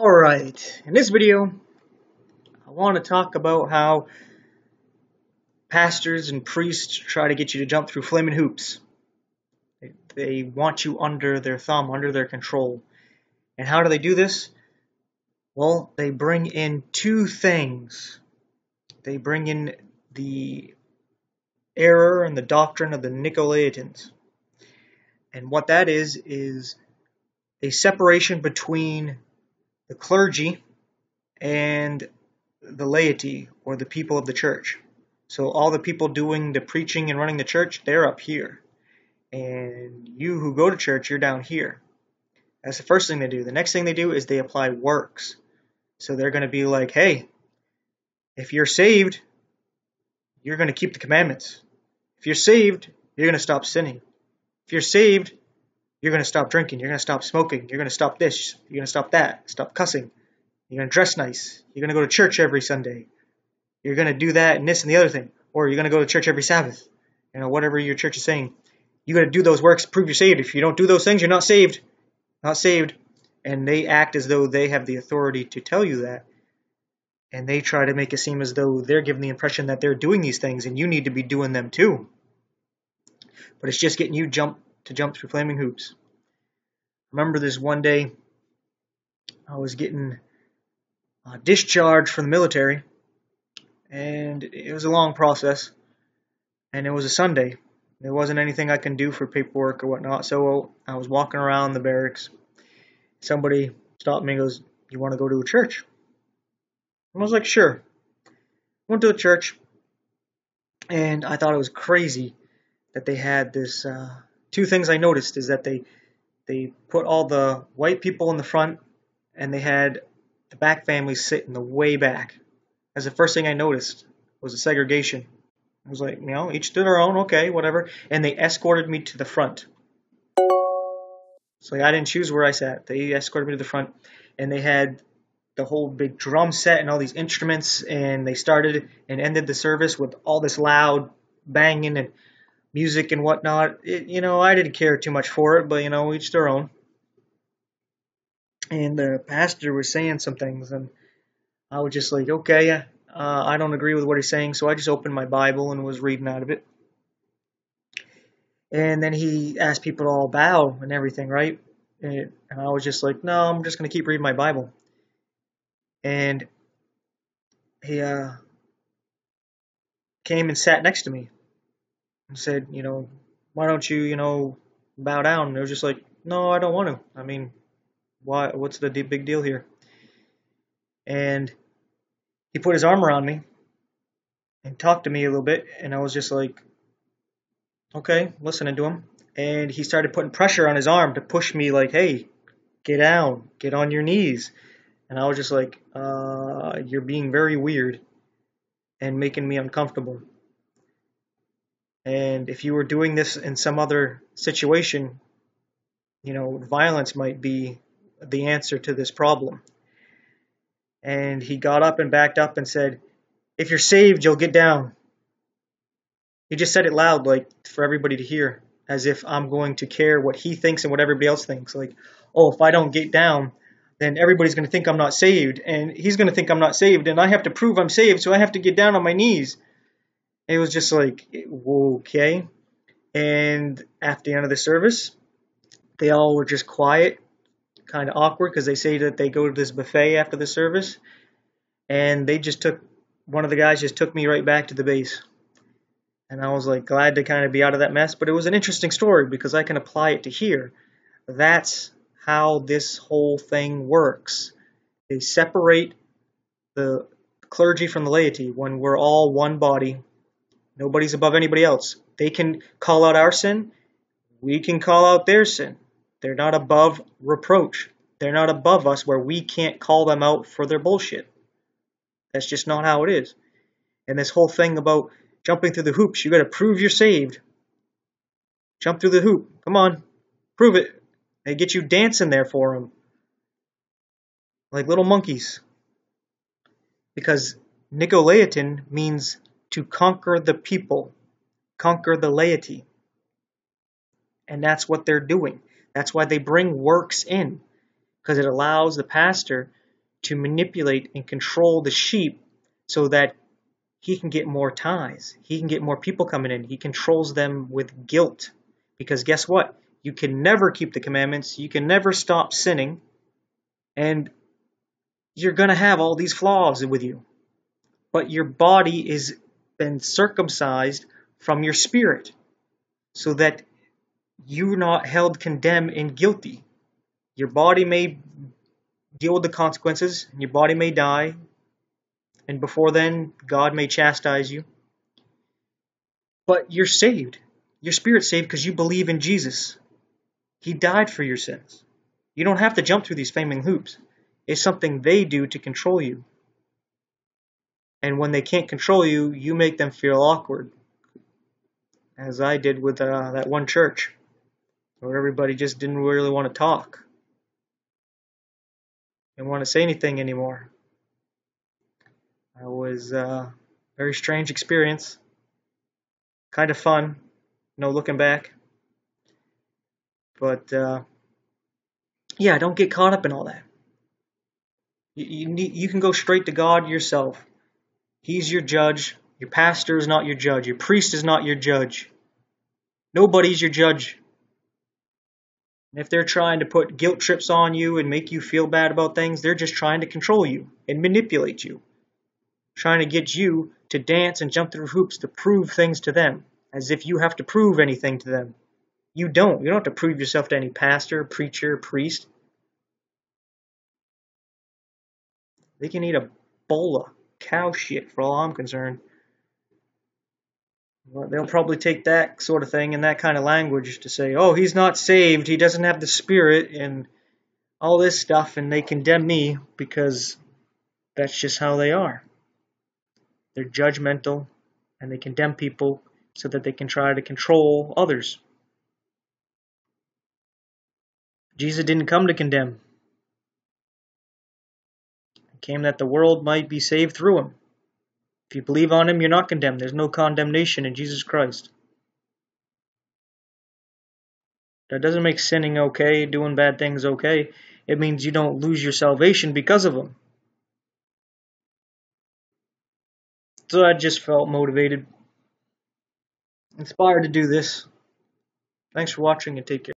Alright, in this video, I want to talk about how pastors and priests try to get you to jump through flaming hoops. They want you under their thumb, under their control. And how do they do this? Well, they bring in two things. They bring in the error and the doctrine of the Nicolaitans. And what that is, is a separation between the clergy and the laity or the people of the church. So all the people doing the preaching and running the church, they're up here. And you who go to church, you're down here. That's the first thing they do. The next thing they do is they apply works. So they're going to be like, hey, if you're saved, you're going to keep the commandments. If you're saved, you're going to stop sinning. If you're saved, you're going to stop drinking. You're going to stop smoking. You're going to stop this. You're going to stop that. Stop cussing. You're going to dress nice. You're going to go to church every Sunday. You're going to do that and this and the other thing. Or you're going to go to church every Sabbath. You know, whatever your church is saying. You got to do those works prove you're saved. If you don't do those things, you're not saved. Not saved. And they act as though they have the authority to tell you that. And they try to make it seem as though they're giving the impression that they're doing these things and you need to be doing them too. But it's just getting you jump to jump through flaming hoops. Remember this one day I was getting uh, discharged from the military, and it was a long process, and it was a Sunday. There wasn't anything I can do for paperwork or whatnot, so I was walking around the barracks. Somebody stopped me and goes, You want to go to a church? I was like, Sure. Went to a church, and I thought it was crazy that they had this uh, two things I noticed is that they they put all the white people in the front and they had the back families sit in the way back. As the first thing I noticed was the segregation. I was like, you know, each to their own, okay, whatever. And they escorted me to the front. So I didn't choose where I sat. They escorted me to the front, and they had the whole big drum set and all these instruments, and they started and ended the service with all this loud banging and music and whatnot. It, you know, I didn't care too much for it, but you know, each their own. And the pastor was saying some things, and I was just like, okay, uh, I don't agree with what he's saying, so I just opened my Bible and was reading out of it. And then he asked people to all bow and everything, right? And, and I was just like, no, I'm just going to keep reading my Bible. And he uh, came and sat next to me and said, you know, why don't you, you know, bow down? And it was just like, no, I don't want to. I mean, why? What's the big deal here? And he put his arm around me and talked to me a little bit, and I was just like, okay, listening to him. And he started putting pressure on his arm to push me, like, hey, get down, get on your knees. And I was just like, uh, you're being very weird and making me uncomfortable. And if you were doing this in some other situation, you know, violence might be the answer to this problem. And he got up and backed up and said, If you're saved, you'll get down. He just said it loud, like for everybody to hear, as if I'm going to care what he thinks and what everybody else thinks. Like, oh, if I don't get down, then everybody's going to think I'm not saved, and he's going to think I'm not saved, and I have to prove I'm saved, so I have to get down on my knees. It was just like, okay. And after the end of the service, they all were just quiet, kind of awkward because they say that they go to this buffet after the service. And they just took, one of the guys just took me right back to the base. And I was like glad to kind of be out of that mess. But it was an interesting story because I can apply it to here. That's how this whole thing works. They separate the clergy from the laity when we're all one body Nobody's above anybody else. They can call out our sin. We can call out their sin. They're not above reproach. They're not above us where we can't call them out for their bullshit. That's just not how it is. And this whole thing about jumping through the hoops, you got to prove you're saved. Jump through the hoop. Come on. Prove it. They get you dancing there for them. Like little monkeys. Because Nicolaitan means to conquer the people, conquer the laity. And that's what they're doing. That's why they bring works in, because it allows the pastor to manipulate and control the sheep so that he can get more ties. He can get more people coming in. He controls them with guilt. Because guess what? You can never keep the commandments. You can never stop sinning. And you're going to have all these flaws with you. But your body is been circumcised from your spirit so that you're not held condemned and guilty. Your body may deal with the consequences, and your body may die, and before then, God may chastise you. But you're saved. Your spirit's saved because you believe in Jesus. He died for your sins. You don't have to jump through these flaming hoops. It's something they do to control you. And when they can't control you, you make them feel awkward. As I did with uh, that one church, where everybody just didn't really want to talk. Didn't want to say anything anymore. It was a uh, very strange experience. Kind of fun, you know, looking back. But uh, yeah, don't get caught up in all that. You, you, need, you can go straight to God yourself. He's your judge. Your pastor is not your judge. Your priest is not your judge. Nobody's your judge. And if they're trying to put guilt trips on you and make you feel bad about things, they're just trying to control you and manipulate you. Trying to get you to dance and jump through hoops to prove things to them, as if you have to prove anything to them. You don't. You don't have to prove yourself to any pastor, preacher, priest. They can eat a bowl cow shit for all I'm concerned. Well, they'll probably take that sort of thing and that kind of language to say, oh, he's not saved, he doesn't have the Spirit, and all this stuff, and they condemn me because that's just how they are. They're judgmental and they condemn people so that they can try to control others. Jesus didn't come to condemn. Came that the world might be saved through him. If you believe on him, you're not condemned. There's no condemnation in Jesus Christ. That doesn't make sinning okay, doing bad things okay. It means you don't lose your salvation because of them. So I just felt motivated, inspired to do this. Thanks for watching and take care.